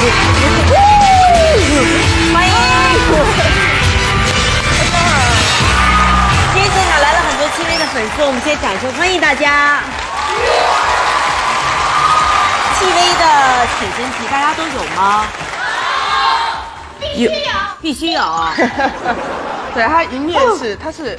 欢迎！今天现场来了很多戚薇的粉丝，我们先掌声欢迎大家。戚薇的写真集大家都有吗？有，必须有。对，它一面是它是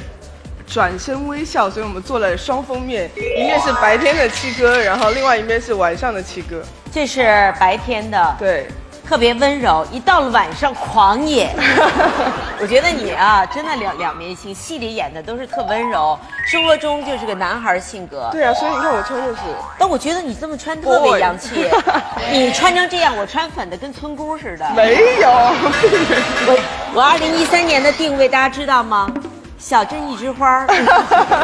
转身微笑，所以我们做了双封面，一面是白天的七哥，然后另外一面是晚上的七哥。这是白天的，对，特别温柔，一到了晚上狂野。我觉得你啊，真的两两面性，戏里演的都是特温柔，生活中就是个男孩性格。对啊，所以你看我穿就是，但我觉得你这么穿特别洋气，你穿成这样，我穿粉的跟村姑似的。没有，我我二零一三年的定位大家知道吗？小镇一枝花，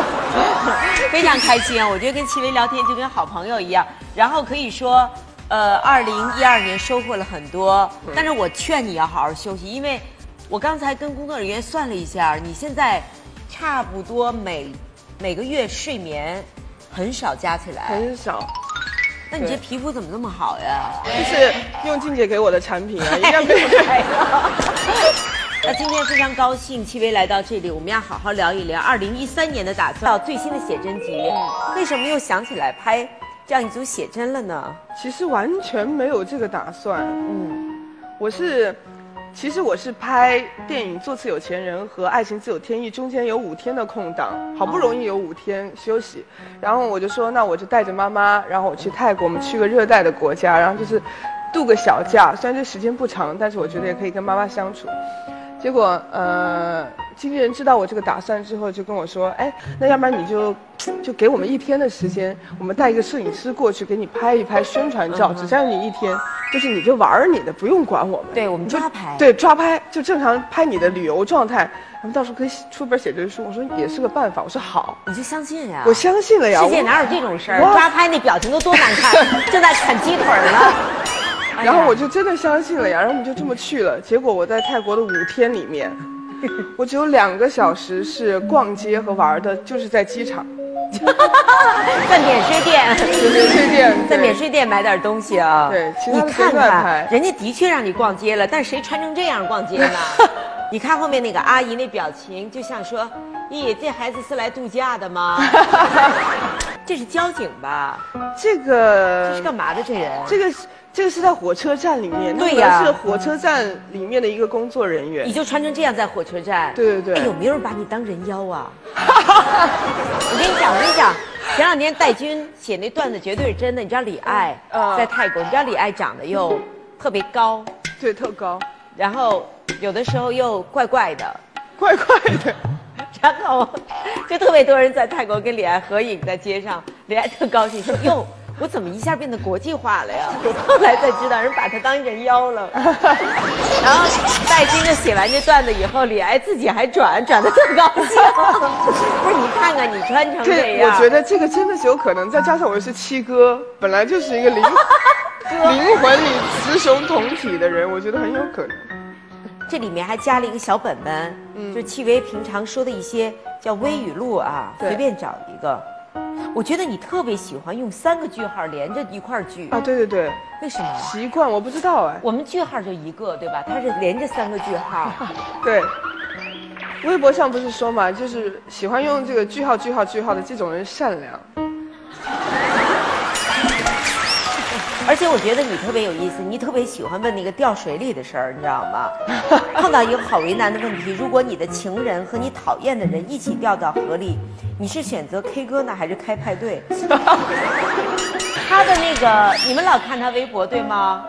非常开心啊！我觉得跟戚薇聊天就跟好朋友一样。然后可以说，呃，二零一二年收获了很多，但是我劝你要好好休息，因为我刚才跟工作人员算了一下，你现在差不多每每个月睡眠很少加起来，很少，那你这皮肤怎么那么好呀？就是用静姐给我的产品啊，应该没有。那今天非常高兴，戚薇来到这里，我们要好好聊一聊二零一三年的打算，到最新的写真集。为什么又想起来拍这样一组写真了呢？其实完全没有这个打算。嗯，我是，其实我是拍电影《做次有钱人》和《爱情自有天意》中间有五天的空档，好不容易有五天休息，然后我就说，那我就带着妈妈，然后我去泰国，我们去个热带的国家，然后就是度个小假。虽然这时间不长，但是我觉得也可以跟妈妈相处。结果，呃，经纪人知道我这个打算之后，就跟我说，哎，那要不然你就 就给我们一天的时间，我们带一个摄影师过去给你拍一拍宣传照，只占你一天，就是你就玩你的，不用管我们。对我们抓拍对，抓拍就正常拍你的旅游状态，我们到时候可以出本写真书。我说也是个办法，我说好，你就相信呀、我相信了呀。我世界哪有这种事儿？抓拍那表情都多难看，正在啃鸡腿儿呢。然后我就真的相信了呀，然后我们就这么去了。结果我在泰国的五天里面，我只有两个小时是逛街和玩的，就是在机场，在免税店。免税店，在免税店买点东西啊。对其他的你看看拍，人家的确让你逛街了，但谁穿成这样逛街呢？你看后面那个阿姨那表情，就像说：“咦，这孩子是来度假的吗？”这是交警吧？这个这是干嘛的？这人？这个是这个是在火车站里面，对呀那个是火车站里面的一个工作人员你。就穿成这样在火车站？对对对哎，有没有人把你当人妖啊？我跟你讲，我跟你讲，前两天戴军写那段子绝对是真的。你知道李艾嗯在泰国，你知道李艾长得又特别高，对，特高，然后有的时候又怪怪的。怪怪的。然后就特别多人在泰国跟李艾合影，在街上，李艾特高兴说：“哟，我怎么一下变得国际化了呀？” 后来才知道人把他当人妖了。然后戴军就写完这段子以后，李艾自己还转转的特高兴。不是你看看你穿成这这样，我觉得这个真的是有可能，再加上我又是七哥，本来就是一个灵灵魂里雌雄同体的人，我觉得很有可能。这里面还加了一个小本本，嗯就是戚薇平常说的一些叫微语录啊，对随便找一个。我觉得你特别喜欢用三个句号连着一块儿句，啊，对对对，为什么？习惯我不知道哎。我们句号就一个，对吧？它是连着三个句号。对，微博上不是说嘛，就是喜欢用这个句号、句号、句号的这种人善良。而且我觉得你特别有意思，你特别喜欢问那个掉水里的事儿，你知道吗？碰到一个好为难的问题，如果你的情人和你讨厌的人一起掉到河里，你是选择 K 歌呢，还是开派对？他的那个，你们老看他微博对吗？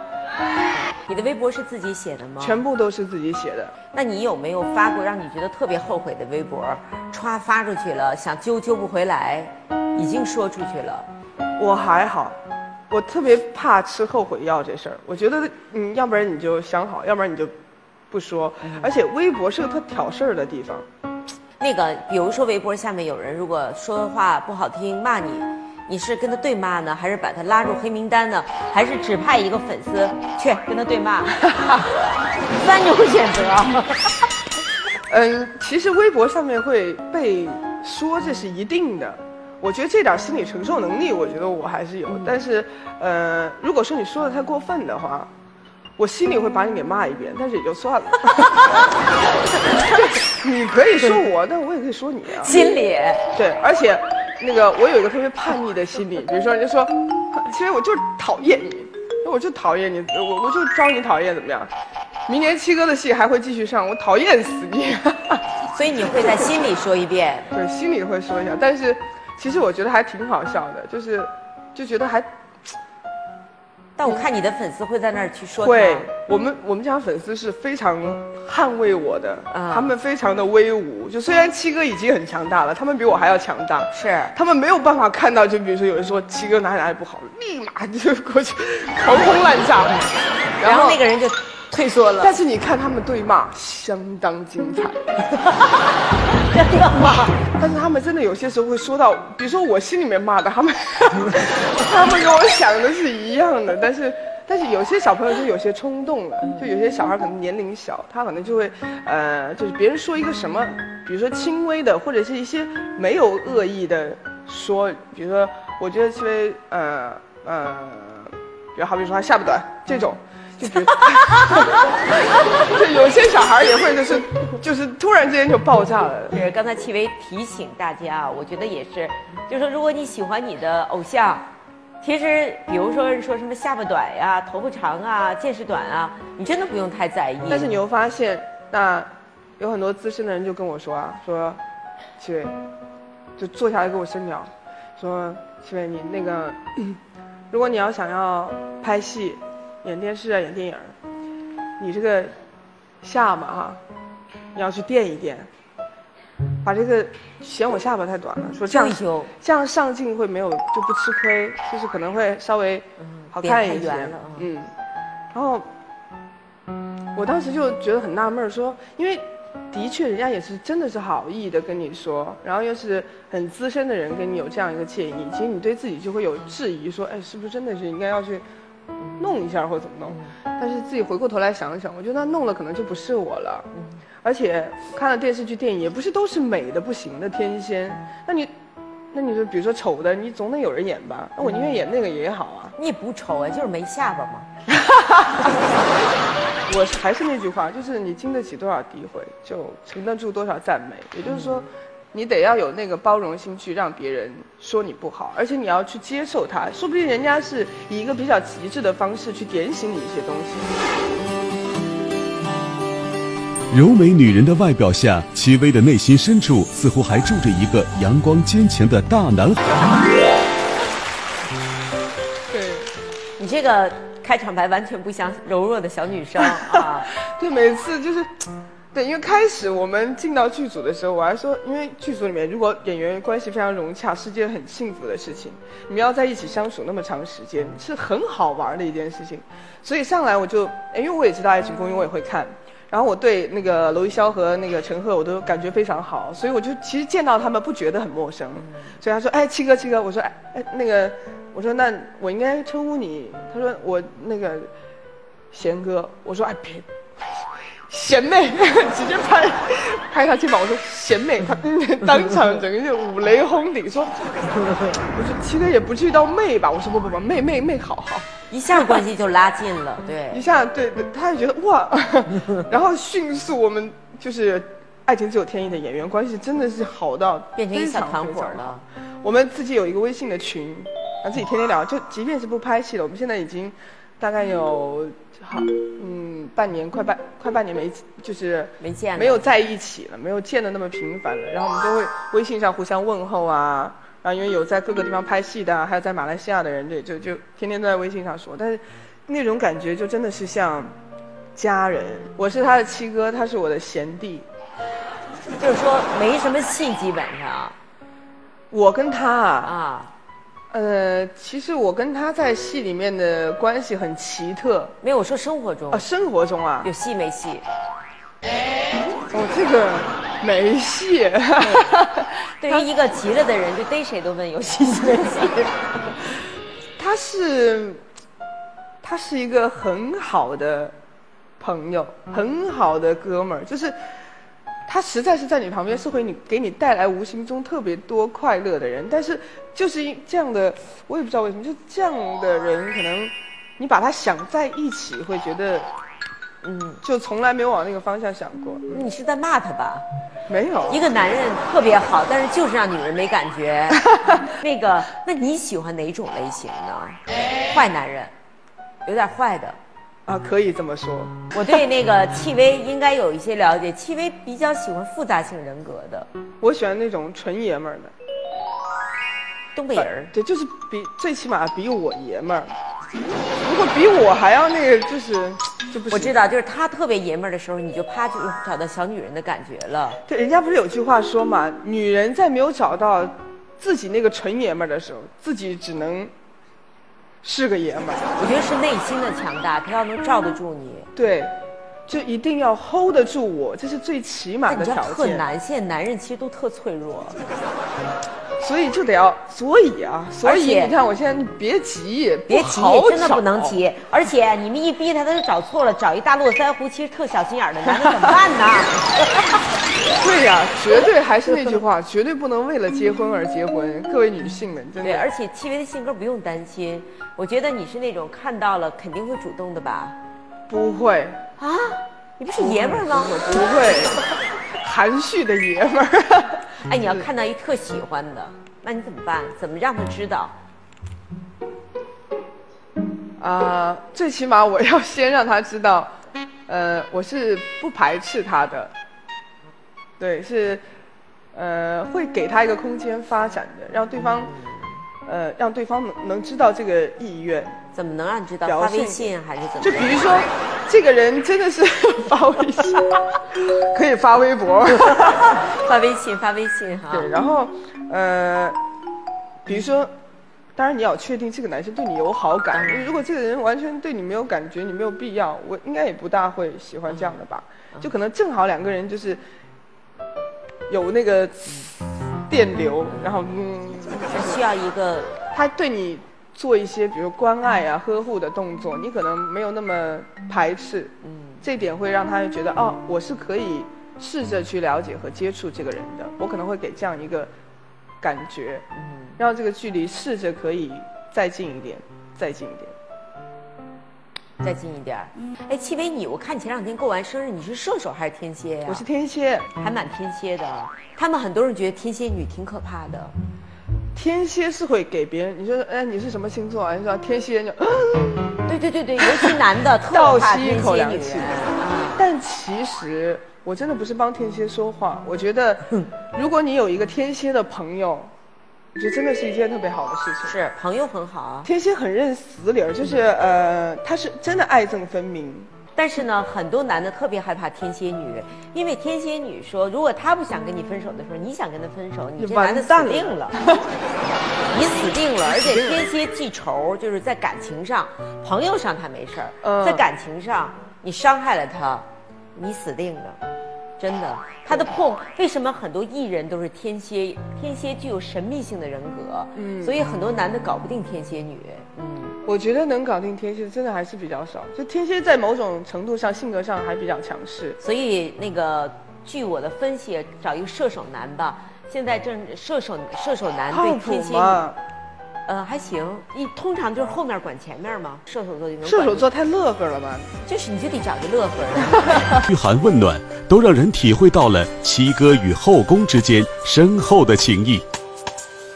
你的微博是自己写的吗？全部都是自己写的。那你有没有发过让你觉得特别后悔的微博？歘发出去了，想揪揪不回来，已经说出去了。我还好，我特别怕吃后悔药这事儿。我觉得，嗯，要不然你就想好，要不然你就不说。而且微博是个特挑事儿的地方。那个，比如说微博下面有人如果说话不好听骂你，你是跟他对骂呢，还是把他拉入黑名单呢，还是只派一个粉丝去跟他对骂？三种选择。嗯，其实微博上面会被说，这是一定的。我觉得这点心理承受能力，我觉得我还是有。但是，呃，如果说你说的太过分的话，我心里会把你给骂一遍，但是也就算了。你可以说我，但我也可以说你啊。心里对，而且那个我有一个特别叛逆的心理，比如说人家说，其实我就是讨厌你，我就讨厌你，我我就招你讨厌，怎么样？明年七哥的戏还会继续上，我讨厌死你。所以你会在心里说一遍。对，心里会说一下，但是其实我觉得还挺好笑的，就是就觉得还 但我看你的粉丝会在那儿去说他会，我们我们家粉丝是非常捍卫我的，啊他们非常的威武。就虽然七哥已经很强大了，他们比我还要强大。是他们没有办法看到，就比如说有人说七哥哪里哪里不好，立马就过去狂轰滥炸，然后那个人就退缩了。但是你看他们对骂相当精彩，真的吗？但是他们真的有些时候会说到，比如说我心里面骂的，他们 他们跟我想的是一样的，但是但是有些小朋友就有些冲动了，就有些小孩可能年龄小，他可能就会呃，就是别人说一个什么，比如说轻微的或者是一些没有恶意的说，比如说我觉得特别呃呃，比如好比说他下不短这种。就觉得，就有些小孩也会，就是，就是突然之间就爆炸了。是刚才戚薇提醒大家啊，我觉得也是，就是说如果你喜欢你的偶像，其实比如说说什么下巴短呀、头发长啊、见识短啊，你真的不用太在意。但是你又发现，那有很多资深的人就跟我说啊，说，戚薇，就坐下来跟我深聊，说戚薇，你那个，如果你要想要拍戏、演电视啊、演电影儿，你这个下巴哈，你要去垫一垫，把这个嫌我下巴太短了，说这样修这样上镜会没有就不吃亏，就是可能会稍微好看一些嗯，然后我当时就觉得很纳闷儿，说因为的确人家也是真的是好意的跟你说，然后又是很资深的人跟你有这样一个建议，其实你对自己就会有质疑，说哎是不是真的是应该要去弄一下或者怎么弄，但是自己回过头来想一想，我觉得那弄了可能就不是我了，而且看了电视剧、电影也不是都是美的不行的天仙，那你。那你说，比如说丑的，你总得有人演吧？那我宁愿演那个也好啊。你也不丑啊，就是没下巴嘛。我是还是那句话，就是你经得起多少诋毁，就承得住多少赞美。也就是说，你得要有那个包容心去让别人说你不好，而且你要去接受他。说不定人家是以一个比较极致的方式去点醒你一些东西。柔美女人的外表下，戚薇的内心深处似乎还住着一个阳光坚强的大男孩。对，你这个开场白完全不像柔弱的小女生啊。对，每次就是，对，因为开始我们进到剧组的时候，我还说，因为剧组里面如果演员关系非常融洽，是件很幸福的事情。你们要在一起相处那么长时间，是很好玩的一件事情。所以上来我就，因为我也知道《爱情公寓》，我也会看。然后我对那个娄艺潇和那个陈赫，我都感觉非常好，所以我就其实见到他们不觉得很陌生。所以他说：“哎，七哥，七哥。”我说：“哎哎，那个，我说那我应该称呼你。”他说：“我那个贤哥。”我说：“哎，别。”贤妹，直接拍拍他肩膀，我说贤妹，他当场整个就五雷轰顶，说，我说七哥也不至于到妹吧？我说不不不，妹妹妹好好，一下关系就拉近了，对 一。下对对，他就觉得哇，然后迅速我们就是《爱情只有天意》的演员关系真的是好到变成一小团伙了。我们自己有一个微信的群，然后自己天天聊，就即便是不拍戏了，我们现在已经大概有好嗯半年快半快半年没就是没见了没有在一起了，没有见的那么频繁了。然后我们都会微信上互相问候啊，然后因为有在各个地方拍戏的啊，还有在马来西亚的人，对，就就天天都在微信上说，但是那种感觉就真的是像家人。我是他的七哥，他是我的贤弟。就是说没什么戏，基本上我跟他啊，啊，呃，其实我跟他在戏里面的关系很奇特没有我说生活中啊，生活中啊，有戏没戏？哦，这个没戏。对于一个急了的人，就逮谁都问有戏没戏。他是，他是一个很好的朋友，很好的哥们儿，就是他实在是在你旁边是会你给你带来无形中特别多快乐的人，但是就是因这样的，我也不知道为什么，就这样的人可能你把他想在一起，会觉得，嗯，就从来没有往那个方向想过。你是在骂他吧？没有，一个男人特别好，但是就是让女人没感觉。那个，那你喜欢哪种类型呢？坏男人，有点坏的。啊，可以这么说。我对那个戚薇应该有一些了解。戚薇比较喜欢复杂性人格的。我喜欢那种纯爷们儿的。东北人。对，就是比最起码比我爷们儿。如果比我还要那个，就是就不。我知道，就是他特别爷们儿的时候，你就啪就找到小女人的感觉了。对，人家不是有句话说嘛，女人在没有找到自己那个纯爷们儿的时候，自己只能。是个爷们儿，我觉得是内心的强大，他要能罩得住你。对，就一定要 hold 得住我，这是最起码的条件。特难，现在男人其实都特脆弱。所以就得要，所以啊，所以你看，我现在别急，别急，真的不能急。而且你们一逼他，他就找错了，找一大络腮胡，其实特小心眼的男的怎么办呢？绝对还是那句话，绝对不能为了结婚而结婚。各位女性们，真的。对，而且戚薇的性格不用担心，我觉得你是那种看到了肯定会主动的吧？不会啊，你不是爷们儿吗？不会，含蓄的爷们儿。哎，你要看到一特喜欢的，那你怎么办？怎么让他知道？啊，最起码我要先让他知道，呃，我是不排斥他的。对，是，呃，会给他一个空间发展的，让对方，呃，让对方能能知道这个意愿。怎么能让你知道？发微信还是怎么？就比如说，这个人真的是 发微信，可以发微博，发微信，发微信哈。对，然后，呃，比如说，当然你要确定这个男生对你有好感。如果这个人完全对你没有感觉，你没有必要，我应该也不大会喜欢这样的吧。就可能正好两个人就是。有那个电流，然后嗯，需要一个他对你做一些，比如关爱啊、呵护的动作，你可能没有那么排斥，嗯，这点会让他觉得哦，我是可以试着去了解和接触这个人的，我可能会给这样一个感觉，嗯，让这个距离试着可以再近一点，再近一点。再近一点儿，哎，戚薇，你我看你前两天过完生日，你是射手还是天蝎呀？我是天蝎，还蛮天蝎的。他们很多人觉得天蝎女挺可怕的。天蝎是会给别人，你说，哎，你是什么星座啊？你说天蝎就，对对对对，尤其男的 特怕天蝎女。但其实我真的不是帮天蝎说话，我觉得，如果你有一个天蝎的朋友。我觉得真的是一件特别好的事情。是朋友很好啊。天蝎很认死理儿，就是呃，他是真的爱憎分明。但是呢，很多男的特别害怕天蝎女，因为天蝎女说，如果他不想跟你分手的时候，你想跟他分手，你这男的死定了。你死定了，而且天蝎记仇，就是在感情上，朋友上他没事儿，在感情上你伤害了他，你死定了。真的，他的碰为什么很多艺人都是天蝎？天蝎具有神秘性的人格，嗯，所以很多男的搞不定天蝎女。嗯，我觉得能搞定天蝎真的还是比较少。就天蝎在某种程度上性格上还比较强势，所以那个据我的分析，找一个射手男吧。现在正射手射手男对天蝎。呃，还行，一通常就是后面管前面嘛，射手座就能。射手座太乐呵了吧？就是你就得找个乐呵的。嘘寒问暖，都让人体会到了七哥与后宫之间深厚的情谊。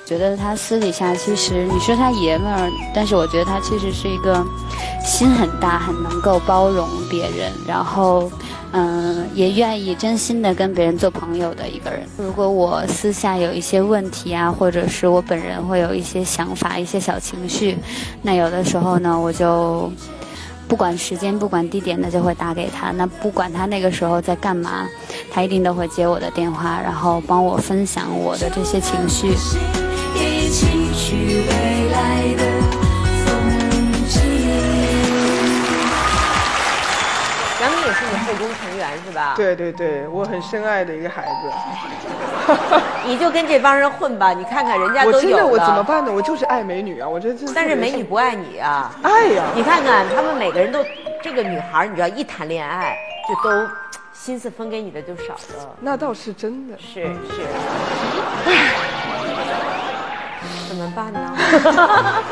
觉得他私底下其实，你说他爷们儿，但是我觉得他其实是一个心很大、很能够包容别人，然后。嗯，也愿意真心的跟别人做朋友的一个人。如果我私下有一些问题啊，或者是我本人会有一些想法、一些小情绪，那有的时候呢，我就不管时间、不管地点的就会打给他。那不管他那个时候在干嘛，他一定都会接我的电话，然后帮我分享我的这些情绪。一起去未来的。后宫成员是吧？对对对，我很深爱的一个孩子。你就跟这帮人混吧，你看看人家都有我真的，我怎么办呢？我就是爱美女啊！我这但是美女不爱你啊！爱呀！你看看他们每个人都，这个女孩你知道，一谈恋爱就都心思分给你的就少了。那倒是真的。是是。怎么办呢？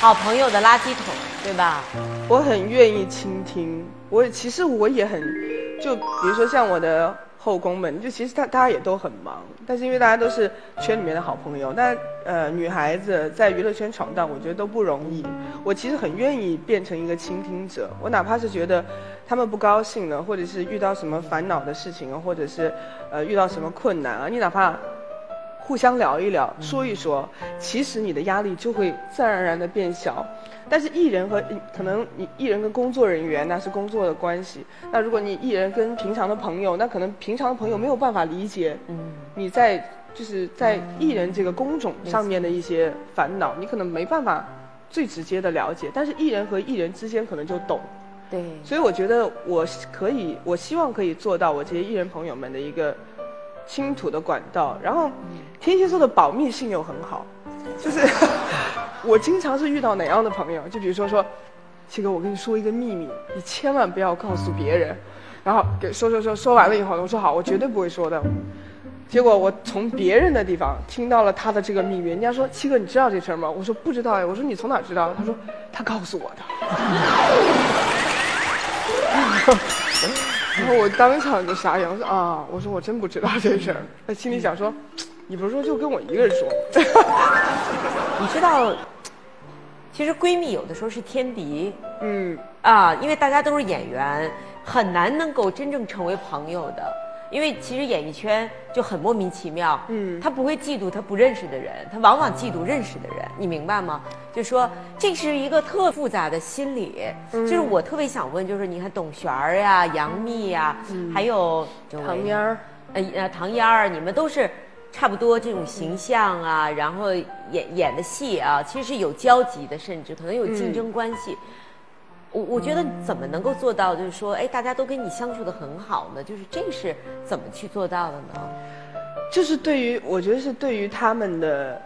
好朋友的垃圾桶，对吧？我很愿意倾听，我其实我也很，就比如说像我的后宫们，就其实大大家也都很忙，但是因为大家都是圈里面的好朋友，但呃女孩子在娱乐圈闯荡，我觉得都不容易。我其实很愿意变成一个倾听者，我哪怕是觉得他们不高兴了，或者是遇到什么烦恼的事情，或者是呃遇到什么困难啊，你哪怕。互相聊一聊，说一说，其实你的压力就会自然而然的变小。但是艺人和可能你艺人跟工作人员那是工作的关系，那如果你艺人跟平常的朋友，那可能平常的朋友没有办法理解，你在就是在艺人这个工种上面的一些烦恼，你可能没办法最直接的了解。但是艺人和艺人之间可能就懂，对。所以我觉得我可以，我希望可以做到我这些艺人朋友们的一个。倾吐的管道，然后天蝎座的保密性又很好，就是 我经常是遇到哪样的朋友，就比如说说，七哥，我跟你说一个秘密，你千万不要告诉别人，然后给说说说说完了以后，我说好，我绝对不会说的，结果我从别人的地方听到了他的这个秘密，人家说七哥你知道这事儿吗？我说不知道呀，我说你从哪知道？他说他告诉我的。然后我当场就傻眼，我说啊，我说我真不知道这事儿。他心里想说，你不是说就跟我一个人说吗？你知道，其实闺蜜有的时候是天敌。嗯。啊，因为大家都是演员，很难能够真正成为朋友的。因为其实演艺圈就很莫名其妙，嗯，他不会嫉妒他不认识的人，他往往嫉妒认识的人，你明白吗？就说这是一个特复杂的心理，就是我特别想问，就是你看董璇儿呀、杨幂呀，还有唐嫣儿，呃，唐嫣儿，你们都是差不多这种形象啊，然后演演的戏啊，其实是有交集的，甚至可能有竞争关系。我我觉得怎么能够做到，就是说，哎，大家都跟你相处的很好呢？就是这是怎么去做到的呢？就是对于，我觉得是对于他们的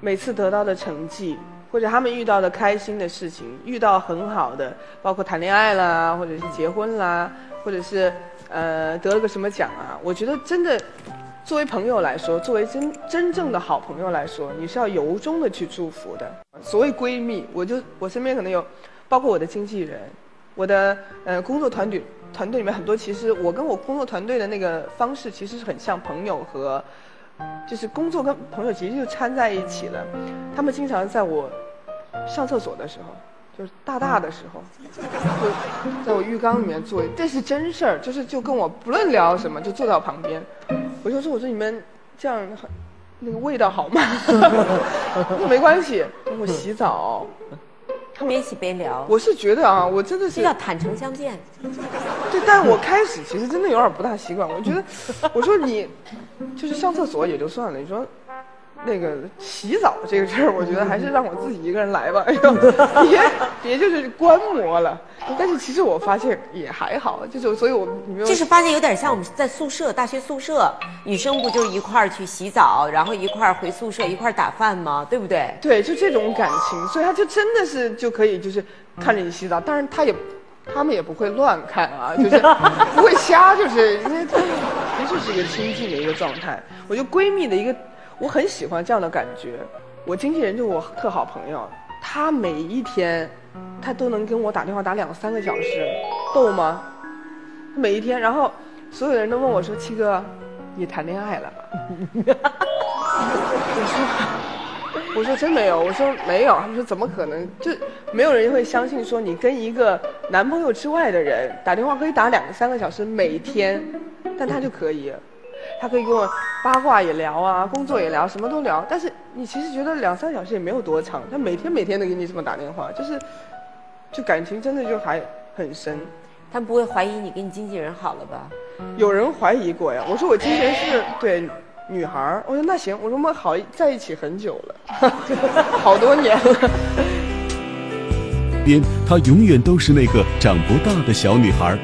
每次得到的成绩，或者他们遇到的开心的事情，遇到很好的，包括谈恋爱啦，或者是结婚啦，或者是呃得了个什么奖啊，我觉得真的，作为朋友来说，作为真真正的好朋友来说，你是要由衷的去祝福的。所谓闺蜜，我就我身边可能有。包括我的经纪人，我的呃工作团队团队里面很多，其实我跟我工作团队的那个方式其实是很像朋友和，就是工作跟朋友其实就掺在一起了。他们经常在我上厕所的时候，就是大大的时候，就在我浴缸里面坐，这是真事儿，就是就跟我不论聊什么，就坐到我旁边。我就说我说你们这样很那个味道好吗？没关系，我洗澡。他们一起边聊，我是觉得啊，我真的是要坦诚相见。对，但我开始其实真的有点不大习惯。我觉得，我说你，就是上厕所也就算了，你说。那个洗澡这个事儿，我觉得还是让我自己一个人来吧。哎呦，别别就是观摩了。但是其实我发现也还好，就是所以我就是发现有点像我们在宿舍，大学宿舍，女生不就是一块儿去洗澡，然后一块儿回宿舍一块儿打饭吗？对不对？对，就这种感情，所以他就真的是就可以就是看着你洗澡，当然他也他们也不会乱看啊，就是 不会瞎，就是因为其实就是一个亲近的一个状态。我觉得闺蜜的一个。我很喜欢这样的感觉，我经纪人就我特好朋友，他每一天，他都能跟我打电话打两三个小时，逗吗？每一天，然后所有的人都问我说：“七哥，你谈恋爱了吗？” 我说：“我说真没有。”我说：“没有。”他们说：“怎么可能？就没有人会相信说你跟一个男朋友之外的人打电话可以打两三个小时每天，但他就可以。”他可以跟我八卦也聊啊，工作也聊，什么都聊。但是你其实觉得两三小时也没有多长，他每天每天都给你这么打电话，就是，就感情真的就还很深。他不会怀疑你跟你经纪人好了吧？有人怀疑过呀。我说我经纪人是对女孩儿。我说那行，我说我们好在一起很久了，好多年了。边，她永远都是那个长不大的小女孩。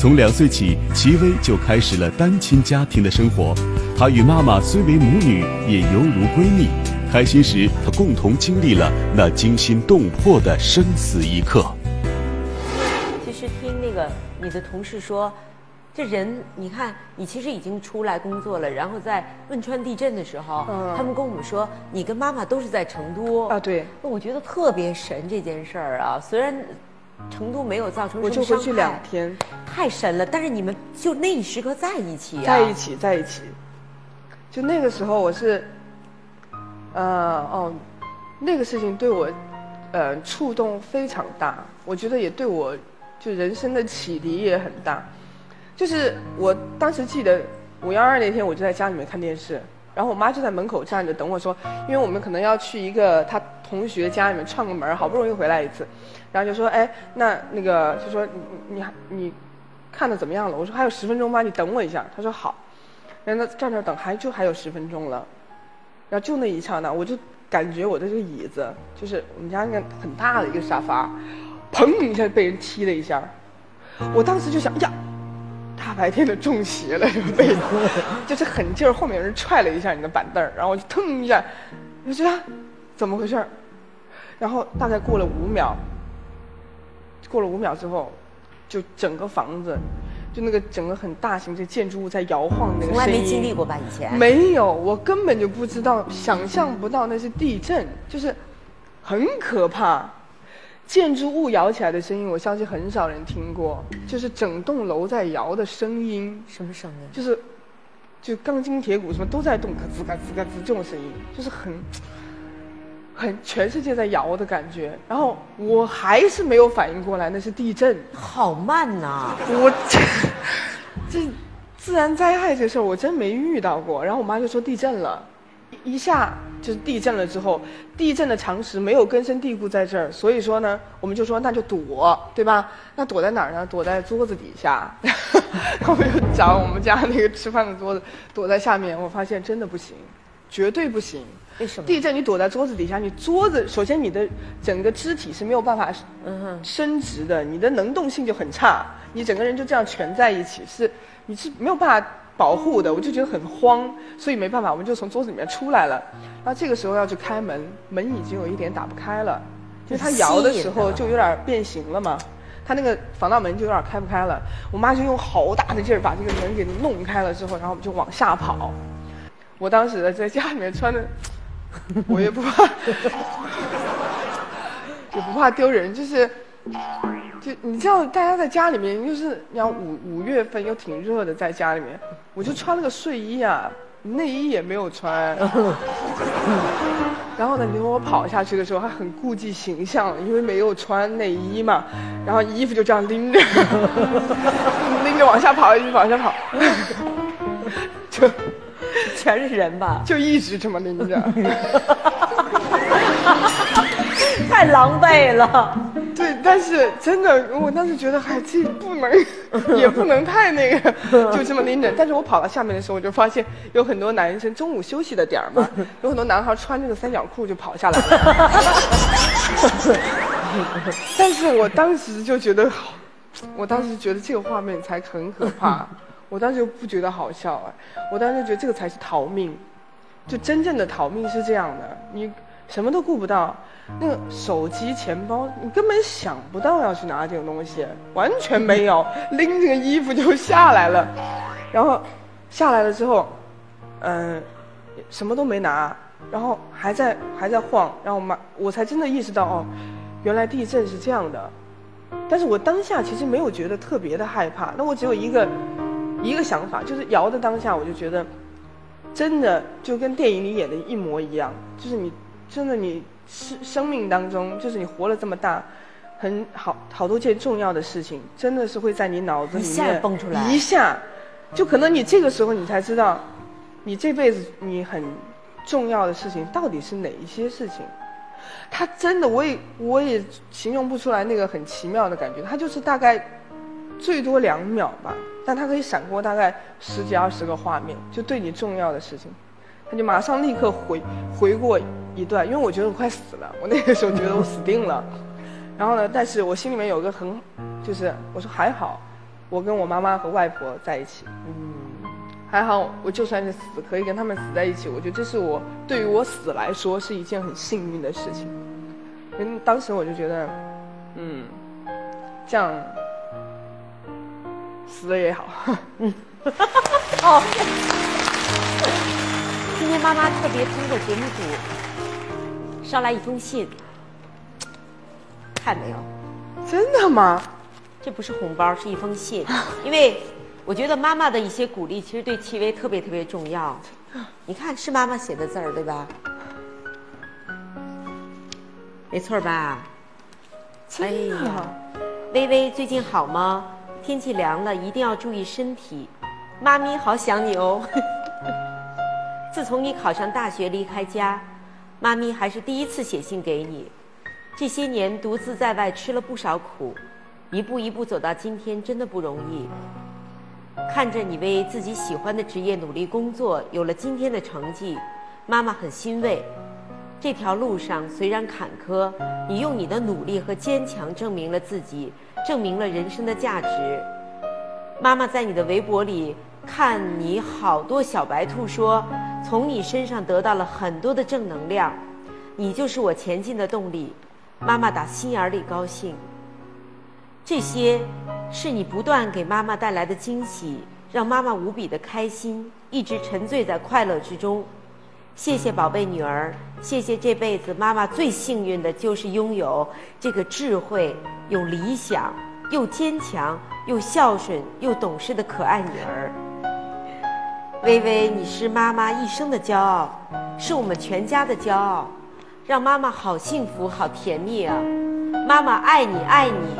从两岁起，齐薇就开始了单亲家庭的生活。她与妈妈虽为母女，也犹如闺蜜。开心时，她共同经历了那惊心动魄的生死一刻。其实听那个你的同事说，这人，你看，你其实已经出来工作了，然后在汶川地震的时候，嗯他们跟我们说，你跟妈妈都是在成都啊对，那我觉得特别神这件事儿啊，虽然成都没有造成我什么伤就回去两，天，太神了，但是你们就那一时刻在一起啊，在一起，在一起。就那个时候，我是，呃，哦，那个事情对我，呃，触动非常大。我觉得也对我，就人生的启迪也很大。就是我当时记得五幺二那天，我就在家里面看电视，然后我妈就在门口站着等我说，因为我们可能要去一个她同学家里面串个门，好不容易回来一次，然后就说，哎，那那个就说你你你看的怎么样了？我说还有十分钟吧，你等我一下。她说好。然后站那等，还就还有十分钟了，然后就那一刹那，我就感觉我的这个椅子，就是我们家那个很大的一个沙发，砰一下被人踢了一下，我当时就想呀，大白天的中邪了，这个被子，就是狠劲儿，后面有人踹了一下你的板凳儿然后我就腾一下，我就觉得怎么回事儿？然后大概过了五秒，过了五秒之后，就整个房子。就那个整个很大型的建筑物在摇晃那个从来没经历过吧？以前没有，我根本就不知道，想象不到那是地震，就是很可怕。建筑物摇起来的声音，我相信很少人听过，就是整栋楼在摇的声音，什么声音？就是就钢筋铁骨什么都在动，咯吱嘎吱嘎吱这种声音，就是很很全世界在摇的感觉。然后我还是没有反应过来那是地震，好慢呐、我这这自然灾害这事儿我真没遇到过。然后我妈就说地震了，一一下就是地震了之后，地震的常识没有根深蒂固在这儿，所以说呢，我们就说那就躲，对吧？那躲在哪儿呢？躲在桌子底下。我就找我们家那个吃饭的桌子，躲在下面。我发现真的不行，绝对不行。为什么？地震你躲在桌子底下，你桌子首先你的整个肢体是没有办法嗯哼，伸直的，你的能动性就很差，你整个人就这样蜷在一起，是你是没有办法保护的，我就觉得很慌，所以没办法，我们就从桌子里面出来了。然后这个时候要去开门，门已经有一点打不开了，就是它摇的时候就有点变形了嘛，它那个防盗门就有点开不开了。我妈就用好大的劲儿把这个门给弄开了之后，然后我们就往下跑。我当时在家里面穿的，我也不怕，也不怕丢人，就是。就你知道，大家在家里面，就是你要五五月份又挺热的，在家里面，我就穿了个睡衣啊，内衣也没有穿。然后呢，你说我跑下去的时候还很顾忌形象，因为没有穿内衣嘛，然后衣服就这样拎着，拎着往下跑，一直往下跑，就全是人吧？就一直这么拎着。太狼狈了。对，但是真的，我当时觉得，哎，这不能，也不能太那个，就这么拎着。但是我跑到下面的时候，我就发现有很多男生中午休息的点儿嘛，有很多男孩穿着个三角裤就跑下来了。但是我当时就觉得，好，我当时觉得这个画面才很可怕，我当时就不觉得好笑哎，我当时觉得这个才是逃命，就真正的逃命是这样的，你什么都顾不到。那个手机、钱包，你根本想不到要去拿这种东西，完全没有，拎着个衣服就下来了，然后下来了之后，嗯、什么都没拿，然后还在还在晃，然后我妈我才真的意识到哦，原来地震是这样的，但是我当下其实没有觉得特别的害怕，那我只有一个一个想法，就是摇的当下我就觉得，真的就跟电影里演的一模一样，就是你真的你。生生命当中，就是你活了这么大，很好好多件重要的事情，真的是会在你脑子里面一下蹦出来一下，就可能你这个时候你才知道，你这辈子你很重要的事情到底是哪一些事情。它真的，我也我也形容不出来那个很奇妙的感觉，它就是大概最多两秒吧，但它可以闪过大概十几二十个画面，就对你重要的事情。他就马上立刻回回过一段，因为我觉得我快死了，我那个时候觉得我死定了。然后呢，但是我心里面有个很，就是我说还好，我跟我妈妈和外婆在一起，嗯，还好，我就算是死，可以跟他们死在一起，我觉得这是我对于我死来说是一件很幸运的事情。嗯，当时我就觉得，嗯，这样死了也好。嗯哦，今天妈妈特别通过节目组捎来一封信，看没有？真的吗？这不是红包，是一封信。因为我觉得妈妈的一些鼓励，其实对戚薇特别特别重要。你看，是妈妈写的字儿，对吧？没错吧？哎呀，微微最近好吗？天气凉了，一定要注意身体。妈咪好想你哦。自从你考上大学离开家，妈咪还是第一次写信给你。这些年独自在外吃了不少苦，一步一步走到今天，真的不容易。看着你为自己喜欢的职业努力工作，有了今天的成绩，妈妈很欣慰。这条路上虽然坎坷，你用你的努力和坚强证明了自己，证明了人生的价值。妈妈在你的微博里看你好多小白兔说，从你身上得到了很多的正能量，你就是我前进的动力。妈妈打心眼里高兴。这些是你不断给妈妈带来的惊喜，让妈妈无比的开心，一直沉醉在快乐之中。谢谢宝贝女儿，谢谢这辈子妈妈最幸运的就是拥有这个智慧、有理想、又坚强、又孝顺、又懂事的可爱女儿。微微，你是妈妈一生的骄傲，是我们全家的骄傲，让妈妈好幸福、好甜蜜啊！妈妈爱你，爱你。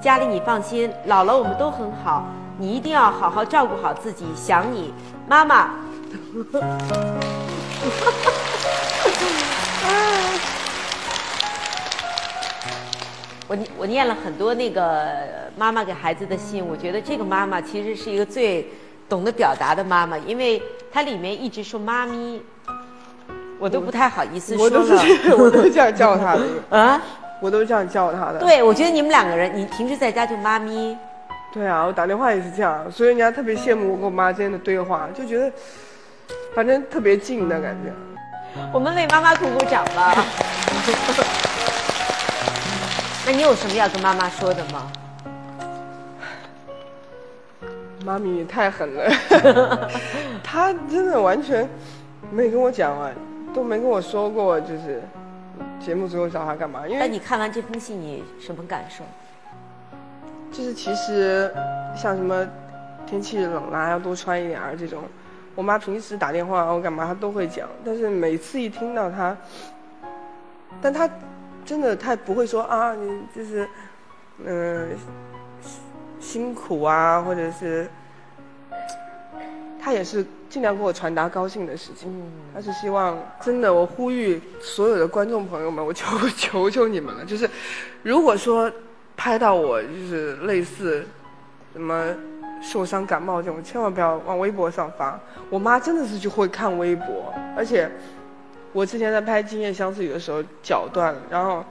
家里你放心，姥姥我们都很好，你一定要好好照顾好自己，想你，妈妈。我我念了很多那个妈妈给孩子的信，我觉得这个妈妈其实是一个最懂得表达的妈妈，因为它里面一直说妈咪，我都不太好意思说我都是了。我都是这样叫他的，啊，我都是这样叫他的。对，我觉得你们两个人，你平时在家就妈咪，对啊，我打电话也是这样，所以人家特别羡慕我跟我妈之间的对话，就觉得反正特别近的感觉。我们为妈妈鼓鼓掌吧。那你有什么要跟妈妈说的吗？妈咪太狠了，她真的完全没跟我讲啊，都没跟我说过，就是节目组有找她干嘛？因为那你看完这封信，你什么感受？就是其实像什么天气冷啦、要多穿一点啊这种，我妈平时打电话我干嘛她都会讲，但是每次一听到她，但她真的她不会说啊，你就是嗯、辛苦啊，或者是他也是尽量给我传达高兴的事情。他是希望真的，我呼吁所有的观众朋友们，我求求求你们了，就是如果说拍到我就是类似什么受伤感冒这种，千万不要往微博上发。我妈真的是就会看微博，而且我之前在拍《今夜相思雨》的时候脚断了，然后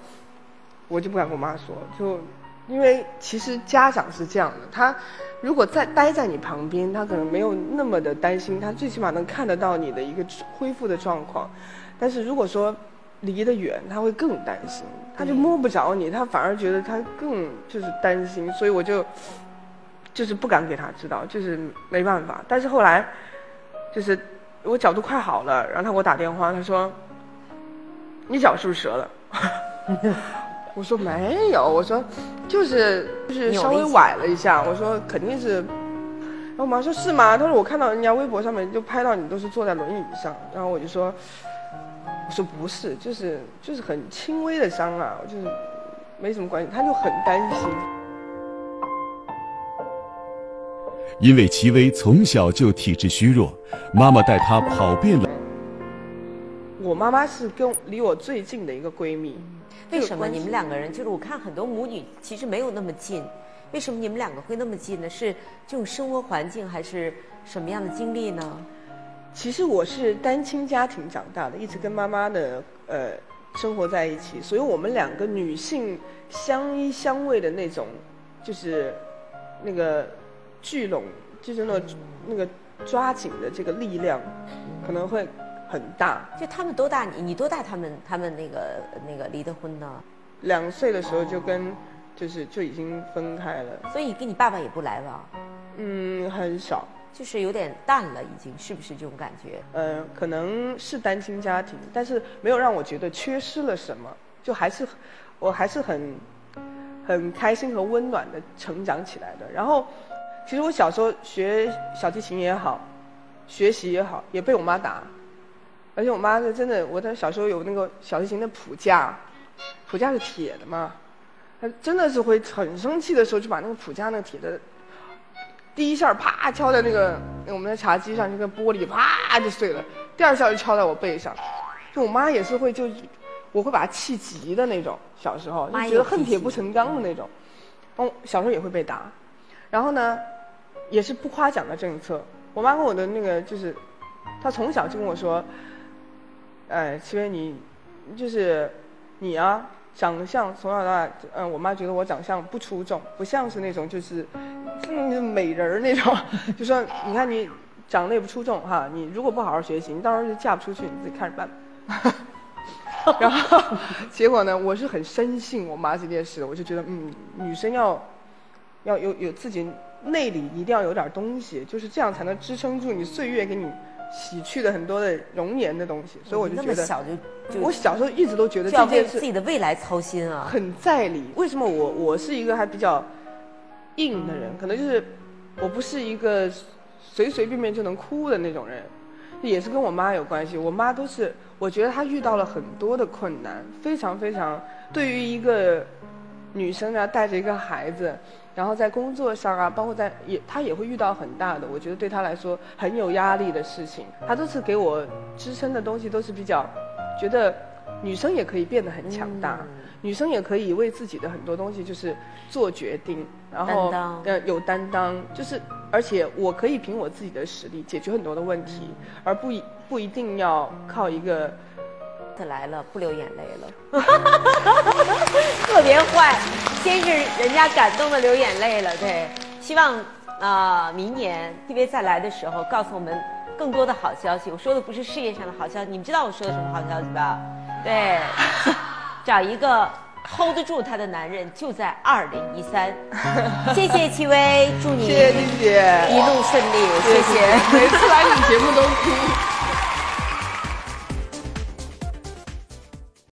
我就不敢跟我妈说，就因为其实家长是这样的，他如果在待在你旁边，他可能没有那么的担心，他最起码能看得到你的一个恢复的状况。但是如果说离得远，他会更担心，他就摸不着你，他反而觉得他更就是担心，所以我就就是不敢给他知道，就是没办法。但是后来就是我脚都快好了，然后他给我打电话，他说你脚是不是折了？我说没有，我说就是就是稍微崴了一下，我说肯定是。然后我妈说是吗？她说我看到人家微博上面就拍到你都是坐在轮椅上，然后我就说，我说不是，就是就是很轻微的伤啊，就是没什么关系。她就很担心。因为齐薇从小就体质虚弱，妈妈带她跑遍了。我妈妈是跟离我最近的一个闺蜜。为什么你们两个人就是我看很多母女其实没有那么近，为什么你们两个会那么近呢？是这种生活环境还是什么样的经历呢？其实我是单亲家庭长大的，一直跟妈妈的呃生活在一起，所以我们两个女性相依相偎的那种，就是那个聚拢，就是那那个抓紧的这个力量，可能会很大。就他们多大你？你多大？他们他们那个那个离的婚呢？两岁的时候就跟就是就已经分开了。所以跟你爸爸也不来往。嗯，很少。就是有点淡了，已经是不是这种感觉？呃，可能是单亲家庭，但是没有让我觉得缺失了什么，就还是，我还是很，很开心和温暖的成长起来的。然后，其实我小时候学小提琴也好，学习也好，也被我妈打，而且我妈是真的，我在小时候有那个小提琴的谱架，谱架是铁的嘛，她真的是会很生气的时候就把那个谱架那个铁的。第一下啪敲在那个我们的茶几上，那个玻璃啪就碎了。第二下就敲在我背上，就我妈也是会就，我会把她气急的那种。小时候就觉得恨铁不成钢的那种。哦，小时候也会被打，然后呢，也是不夸奖的政策。我妈跟我的那个就是，她从小就跟我说，哎，戚薇你，就是你啊，长相从小到大，嗯，我妈觉得我长相不出众，不像是那种就是。嗯，美人儿那种，就说你看你长得也不出众哈，你如果不好好学习，你到时候就嫁不出去，你自己看着办。然后结果呢，我是很深信我妈这件事，我就觉得嗯，女生要要有有自己内里一定要有点东西，就是这样才能支撑住你岁月给你洗去的很多的容颜的东西。所以我就觉得，小就我小时候一直都觉得这件事自己的未来操心啊，很在理。为什么我我是一个还比较。硬的人，可能就是我不是一个随随便便就能哭的那种人，也是跟我妈有关系。我妈都是，我觉得她遇到了很多的困难，非常非常。对于一个女生啊，带着一个孩子，然后在工作上啊，包括在也，她也会遇到很大的，我觉得对她来说很有压力的事情。她都是给我支撑的东西，都是比较觉得女生也可以变得很强大。女生也可以为自己的很多东西就是做决定，然后呃有担当，就是而且我可以凭我自己的实力解决很多的问题，而不一不一定要靠一个。他来了，不流眼泪了，特别坏，先是人家感动的流眼泪了，对，希望啊明年 TV 再来的时候告诉我们更多的好消息。我说的不是事业上的好消息，你们知道我说的什么好消息吧？对。找一个 hold 得住他的男人，就在二零一三。谢谢戚薇，祝你谢谢谢谢一路顺利，谢谢。每次来你节目都哭。